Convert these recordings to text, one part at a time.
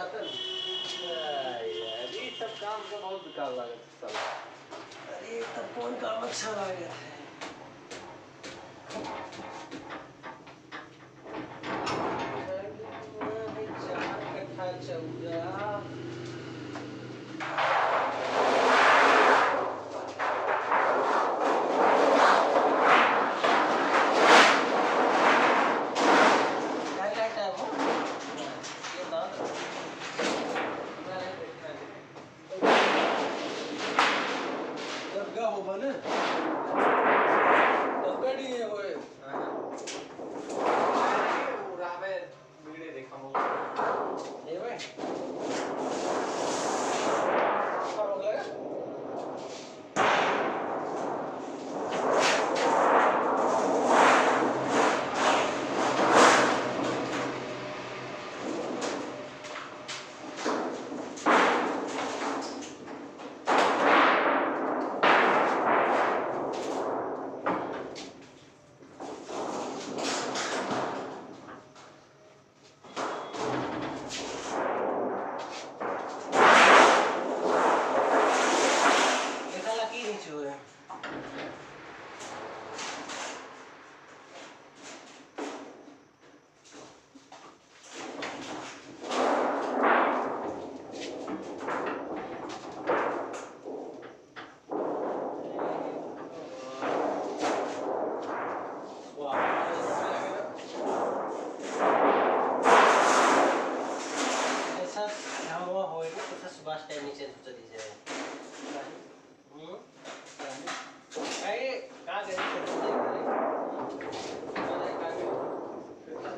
जाता ना यार सब काम का बहुत बेकार लागत अरे तब कौन काम अच्छा लग गया है चौदह दरगाह हो बने दरगाह नहीं है वो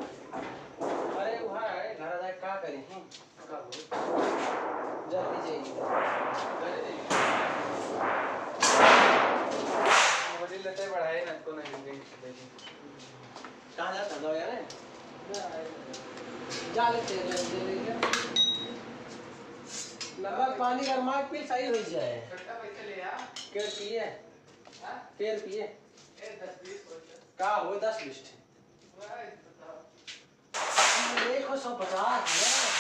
अरे वहाँ घर जाए का करी हूँ जल्दी जाइए बड़ी बढ़ाए ना तो नहीं कहाँ जाता दो यार जा लेते हैं जल्दी जल्दी पानी के पी सही हो जाए आ पिए। हाँ पिए ए 10 20 पैसे का हो दस लिस्ट देखो सौ पचास है